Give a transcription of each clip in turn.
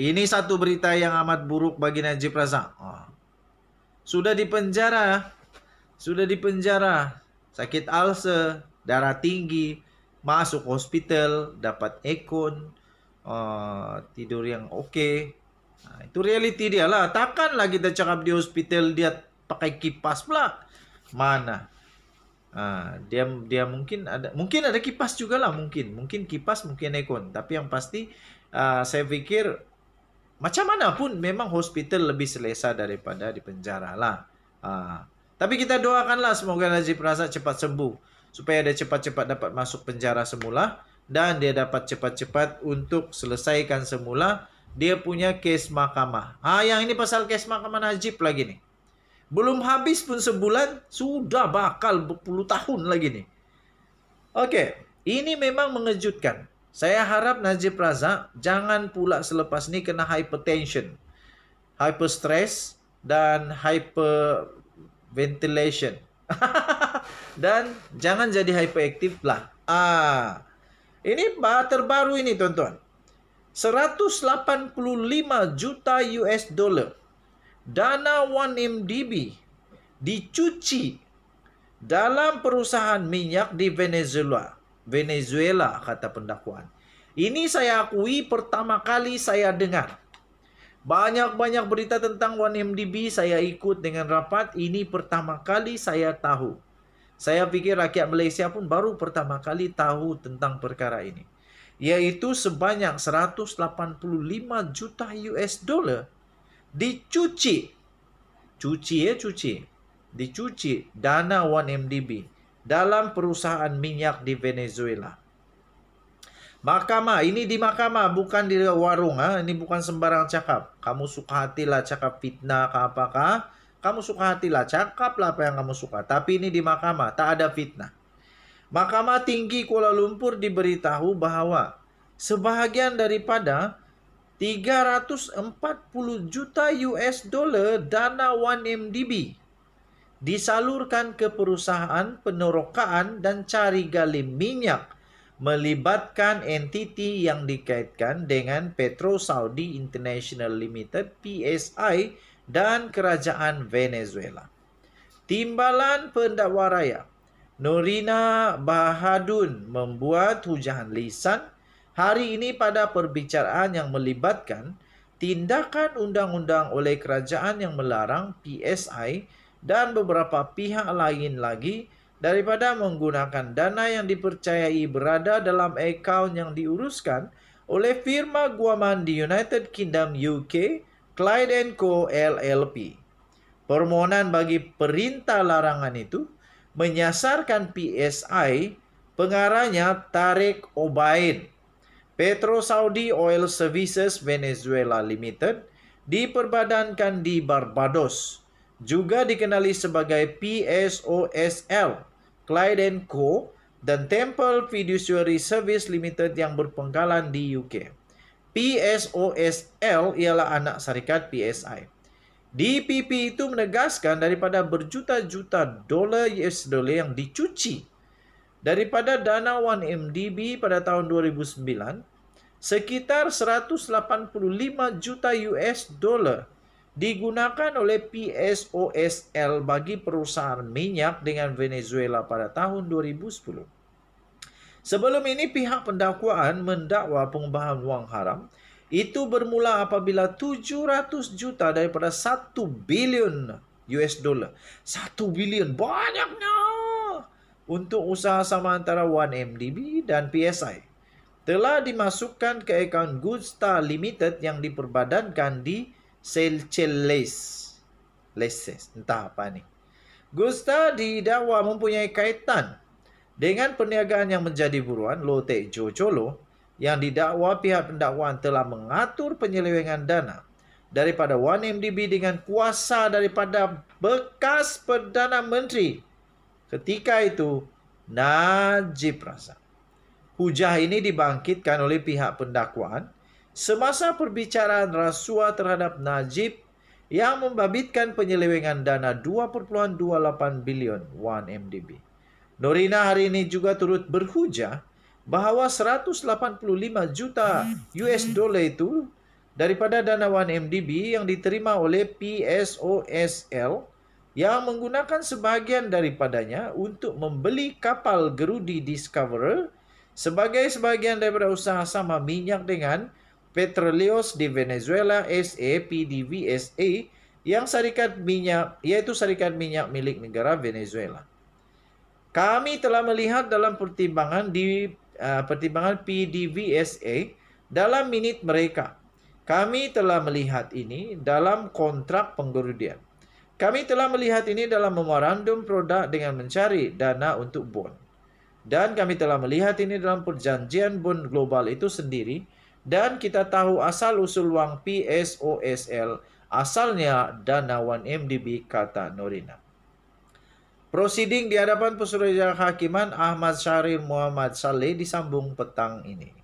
Ini satu berita yang amat buruk bagi Najib Razak. Oh. Sudah dipenjara. Sudah dipenjara. Sakit ulcer, darah tinggi, masuk hospital, dapat ekon, uh, tidur yang okey. Nah, itu realiti dia lah. Takkanlah kita cakap di hospital dia pakai kipas pula. Mana? Ha, dia dia mungkin ada mungkin ada kipas juga lah mungkin mungkin kipas mungkin ekon tapi yang pasti uh, saya fikir macam mana pun memang hospital lebih selesa daripada di penjara lah. Ha, tapi kita doakanlah semoga Najib Razak cepat sembuh supaya dia cepat-cepat dapat masuk penjara semula dan dia dapat cepat-cepat untuk selesaikan semula dia punya kes mahkamah. Ah yang ini pasal kes mahkamah Najib lagi nih. Belum habis pun sebulan sudah bakal berpuluh tahun lagi nih. Okey, ini memang mengejutkan. Saya harap Najib Razak jangan pula selepas ni kena hypertension, hyperstress dan hyperventilation. dan jangan jadi hyperaktif lah. Ah. Ini terbaru ini tuan-tuan. 185 juta US dollar dana 1MDB dicuci dalam perusahaan minyak di Venezuela. Venezuela kata pendakwaan. Ini saya akui pertama kali saya dengar. Banyak-banyak berita tentang 1MDB saya ikut dengan rapat. Ini pertama kali saya tahu. Saya pikir rakyat Malaysia pun baru pertama kali tahu tentang perkara ini yaitu sebanyak 185 juta US dollar dicuci cuci ya cuci dicuci dana 1MDB dalam perusahaan minyak di Venezuela. Mahkamah, ini di mahkamah bukan di warung ha? ini bukan sembarang cakap. Kamu suka hatilah cakap fitnah ke apakah? Kamu suka hatilah cakaplah apa yang kamu suka. Tapi ini di mahkamah, tak ada fitnah. Mahkamah Tinggi Kuala Lumpur diberitahu bahawa sebahagian daripada 340 juta US dollar dana 1MDB disalurkan ke perusahaan penerokaan dan cari gali minyak melibatkan entiti yang dikaitkan dengan Petro Saudi International Limited PSI dan kerajaan Venezuela. Timbalan pendakwa raya Norina Bahadun membuat hujan lisan hari ini pada perbicaraan yang melibatkan tindakan undang-undang oleh kerajaan yang melarang PSI dan beberapa pihak lain lagi daripada menggunakan dana yang dipercayai berada dalam akaun yang diuruskan oleh firma guaman di United Kingdom UK, Clyde Co. LLP. Permohonan bagi perintah larangan itu menyasarkan PSI pengarahnya Tariq Obaid. Petro Saudi Oil Services Venezuela Limited diperbadankan di Barbados juga dikenali sebagai PSOSL Clyde Co dan Temple Fiduciary Service Limited yang berpenggalan di UK. PSOSL ialah anak syarikat PSI. DPP itu menegaskan daripada berjuta-juta dolar US dollar yang dicuci daripada dana 1MDB pada tahun 2009 sekitar 185 juta US dollar digunakan oleh PSOSL bagi perusahaan minyak dengan Venezuela pada tahun 2010. Sebelum ini pihak pendakwaan mendakwa pengubahan wang haram itu bermula apabila 700 juta daripada 1 bilion US dollar. 1 bilion banyaknya untuk usaha sama antara 1MDB dan PSI telah dimasukkan ke akaun Goodstar Limited yang diperbadankan di Seychelles. Leses, entah apa ni. Goodstar didakwa mempunyai kaitan dengan perniagaan yang menjadi buruan Lotte Jojolo yang didakwa pihak pendakwaan telah mengatur penyelewengan dana daripada 1MDB dengan kuasa daripada bekas Perdana Menteri ketika itu Najib Razak. Hujah ini dibangkitkan oleh pihak pendakwaan semasa perbicaraan rasuah terhadap Najib yang membabitkan penyelewengan dana 2.28 bilion 1MDB. Norina hari ini juga turut berhujah bahawa 185 juta US dollar itu daripada dana 1MDB yang diterima oleh PSOSL yang menggunakan sebahagian daripadanya untuk membeli kapal gerudi Discoverer sebagai sebahagian daripada usaha sama minyak dengan Petroleos di Venezuela SA PDVSA yang syarikat minyak iaitu syarikat minyak milik negara Venezuela. Kami telah melihat dalam pertimbangan di uh, pertimbangan PDVSA dalam minit mereka. Kami telah melihat ini dalam kontrak penggerudian. Kami telah melihat ini dalam memorandum produk dengan mencari dana untuk bond. Dan kami telah melihat ini dalam perjanjian bond global itu sendiri dan kita tahu asal-usul wang PSOSL asalnya dana 1MDB kata Norina. Proceeding di hadapan Pesuruhjaya Hakiman Ahmad Syarif Muhammad Saleh disambung petang ini.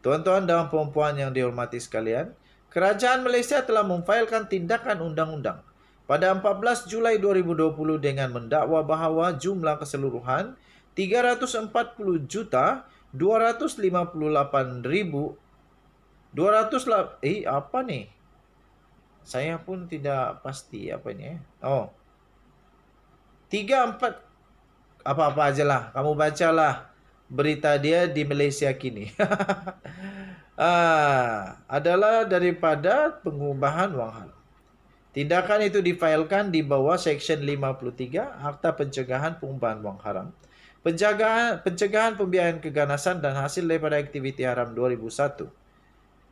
Tuan-tuan dan puan-puan yang dihormati sekalian, Kerajaan Malaysia telah memfailkan tindakan undang-undang pada 14 Julai 2020 dengan mendakwa bahawa jumlah keseluruhan 340 juta 258 ribu 200 lah. Eh apa ni saya pun tidak pasti apa ni eh. Oh. 3 4 apa-apa ajalah kamu bacalah berita dia di Malaysia kini. Ah adalah daripada pengubahan wang haram Tindakan itu difailkan di bawah Seksyen 53 Akta Pencegahan Pengubahan Wang Haram. Penjagaan, pencegahan pembiayaan keganasan dan hasil daripada aktiviti haram 2001.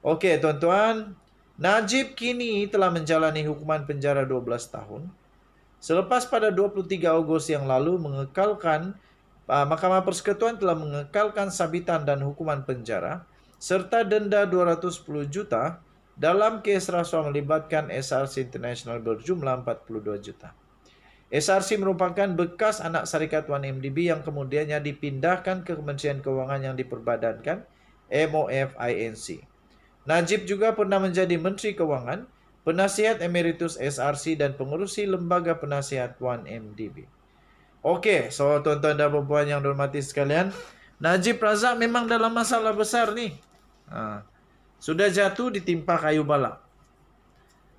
Okey, tuan-tuan. Najib kini telah menjalani hukuman penjara 12 tahun. Selepas pada 23 Ogos yang lalu mengekalkan uh, Mahkamah Persekutuan telah mengekalkan sabitan dan hukuman penjara serta denda 210 juta dalam kes rasuah melibatkan SRC International berjumlah 42 juta. SRC merupakan bekas anak syarikat 1MDB yang kemudiannya dipindahkan ke Kementerian Kewangan yang diperbadankan MOF INC. Najib juga pernah menjadi Menteri Kewangan, penasihat emeritus SRC dan pengurusi lembaga penasihat 1MDB. Okey, so tuan-tuan dan puan yang dihormati sekalian, Najib Razak memang dalam masalah besar ni. Ha. Sudah jatuh ditimpa kayu bala.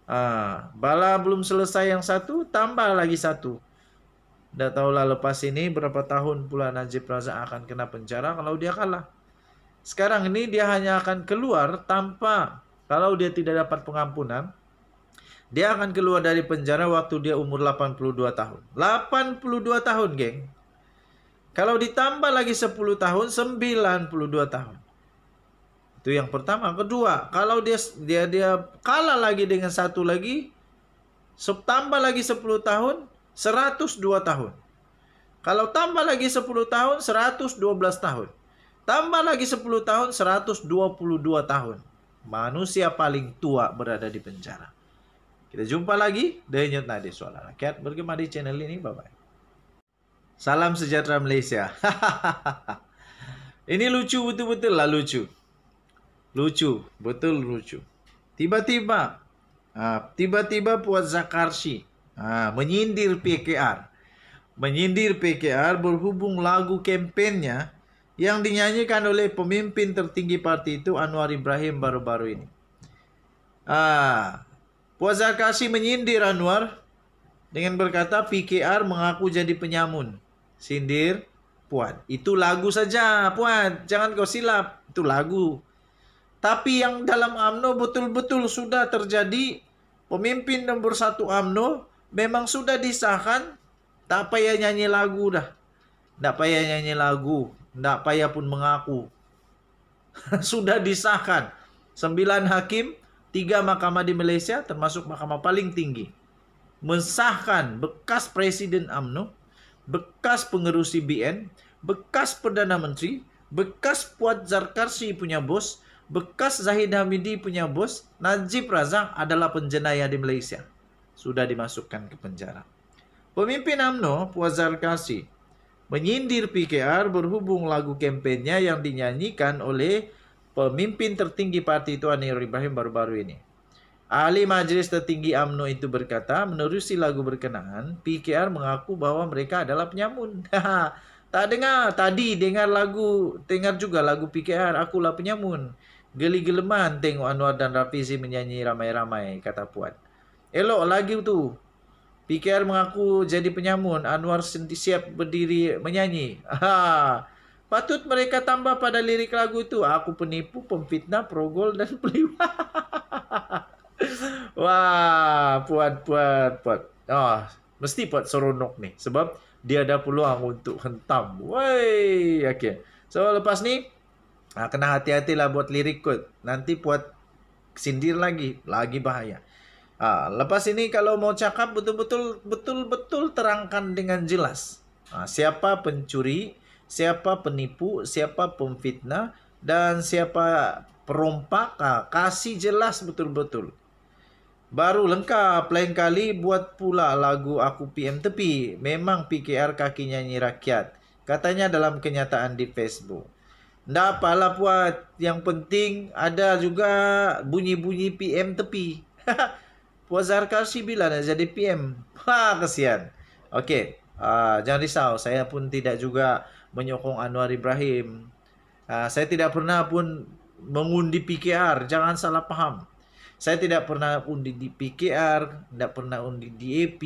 Ah, bala belum selesai yang satu, tambah lagi satu. Dah tahulah lepas ini berapa tahun pula Najib Razak akan kena penjara kalau dia kalah. Sekarang ini dia hanya akan keluar tanpa kalau dia tidak dapat pengampunan. Dia akan keluar dari penjara waktu dia umur 82 tahun. 82 tahun, geng. Kalau ditambah lagi 10 tahun, 92 tahun. Itu yang pertama. Kedua, kalau dia dia dia kalah lagi dengan satu lagi, tambah lagi 10 tahun, 102 tahun. Kalau tambah lagi 10 tahun, 112 tahun. Tambah lagi 10 tahun, 122 tahun. Manusia paling tua berada di penjara. Kita jumpa lagi. Denyut Nadi Suara Rakyat. Bergema di channel ini. Bye-bye. Salam sejahtera Malaysia. ini lucu betul-betul lah lucu. Lucu, betul lucu. Tiba-tiba, ha, tiba-tiba Puan Zakarsi ha, menyindir PKR. Menyindir PKR berhubung lagu kempennya yang dinyanyikan oleh pemimpin tertinggi parti itu Anwar Ibrahim baru-baru ini. Ha, Puan Zakarsi menyindir Anwar dengan berkata PKR mengaku jadi penyamun. Sindir Puan. Itu lagu saja Puan. Jangan kau silap. Itu lagu. Tapi yang dalam AMNO betul-betul sudah terjadi pemimpin nombor satu AMNO memang sudah disahkan. Tak payah nyanyi lagu dah. Tak payah nyanyi lagu. Tak payah pun mengaku. sudah disahkan. Sembilan hakim, tiga mahkamah di Malaysia termasuk mahkamah paling tinggi. Mensahkan bekas Presiden AMNO, bekas pengerusi BN, bekas Perdana Menteri, bekas Puat Zarkarsi punya bos, bekas Zahid Hamidi punya bos, Najib Razak adalah penjenayah di Malaysia. Sudah dimasukkan ke penjara. Pemimpin AMNO, Puazar Kasi, menyindir PKR berhubung lagu kempennya yang dinyanyikan oleh pemimpin tertinggi parti itu Anir Ibrahim baru-baru ini. Ahli Majlis Tertinggi AMNO itu berkata, menerusi lagu berkenaan, PKR mengaku bahawa mereka adalah penyamun. tak dengar, tadi dengar lagu, dengar juga lagu PKR, akulah penyamun. Geli-geleman tengok Anwar dan Rafizi menyanyi ramai-ramai, kata Puan. Elok lagi tu. PKR mengaku jadi penyamun, Anwar siap berdiri menyanyi. Ha. Patut mereka tambah pada lirik lagu itu. Aku penipu, pemfitnah, progol dan peliwa. Wah, puan, puan, puan. Oh, mesti puan seronok nih. Sebab dia ada peluang untuk hentam. Woi, okay. So, lepas ni, Ha, kena hati-hatilah buat lirik kot. Nanti buat sindir lagi, lagi bahaya. Ha, lepas ini kalau mau cakap betul-betul betul-betul terangkan dengan jelas. Ha, siapa pencuri, siapa penipu, siapa pemfitnah dan siapa perompak, ha, kasih jelas betul-betul. Baru lengkap lain kali buat pula lagu Aku PM Tepi. Memang PKR kaki nyanyi rakyat. Katanya dalam kenyataan di Facebook. Tak apalah buat. Yang penting ada juga bunyi-bunyi PM tepi. Puan Zarkasi bila nak jadi PM. Ha, kesian. Okey. Uh, jangan risau. Saya pun tidak juga menyokong Anwar Ibrahim. Uh, saya tidak pernah pun mengundi PKR. Jangan salah faham. Saya tidak pernah undi di PKR. Tidak pernah undi di AP.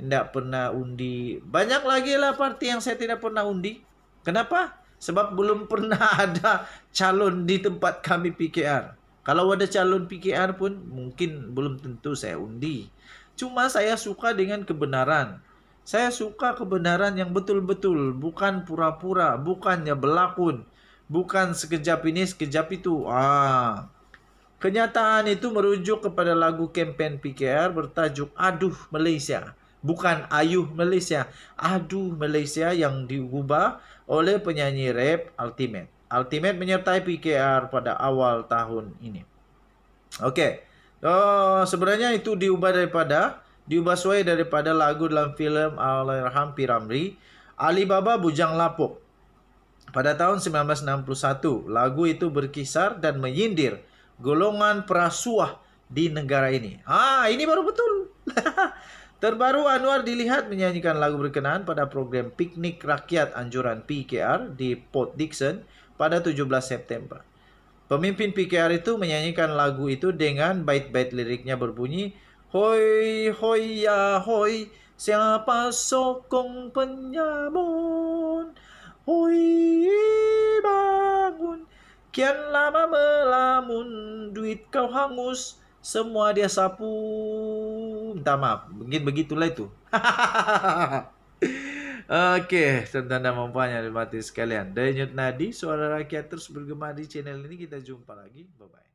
Tidak pernah undi. Banyak lagi lah parti yang saya tidak pernah undi. Kenapa? Sebab belum pernah ada calon di tempat kami PKR. Kalau ada calon PKR pun mungkin belum tentu saya undi. Cuma saya suka dengan kebenaran. Saya suka kebenaran yang betul-betul, bukan pura-pura, bukannya berlakon, bukan sekejap ini sekejap itu. Ah. Kenyataan itu merujuk kepada lagu kempen PKR bertajuk Aduh Malaysia bukan Ayuh Malaysia. Aduh Malaysia yang diubah oleh penyanyi rap Ultimate. Ultimate menyertai PKR pada awal tahun ini. Okey. Oh, sebenarnya itu diubah daripada diubah sesuai daripada lagu dalam filem Allahyarham Piramli Alibaba Bujang Lapuk. Pada tahun 1961, lagu itu berkisar dan menyindir golongan perasuah di negara ini. Ah, ini baru betul. Terbaru Anwar dilihat menyanyikan lagu berkenaan pada program Piknik Rakyat Anjuran PKR di Port Dickson pada 17 September. Pemimpin PKR itu menyanyikan lagu itu dengan bait-bait liriknya berbunyi Hoi hoi ya hoi siapa sokong penyamun? Hoi bangun kian lama melamun duit kau hangus semua dia sapu. Minta maaf begitulah itu Okey, tentang dan mampuannya mati sekalian. Denyut Nadi, suara rakyat terus bergema di channel ini. Kita jumpa lagi. Bye-bye.